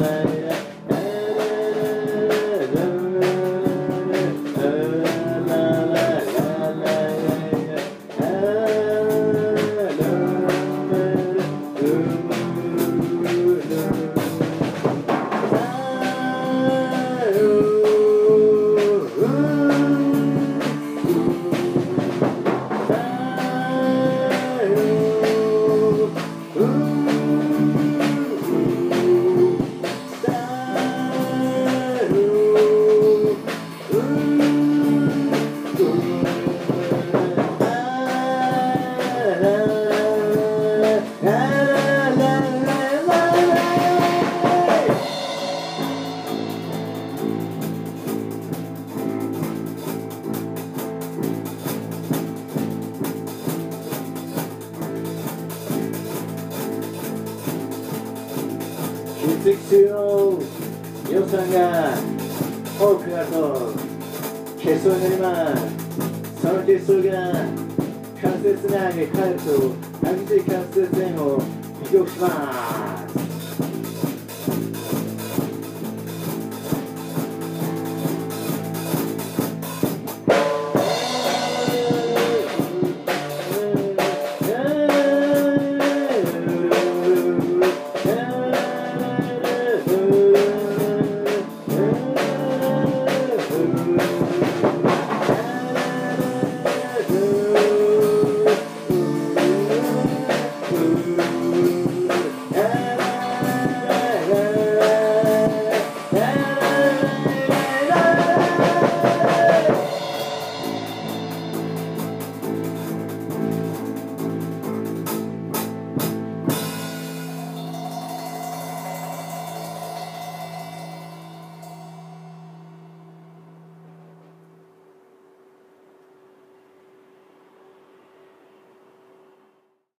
Amen. 血液中の尿酸が多くなると血相になりますその血相が 関節内に帰ると激しい関節炎を引き起こします。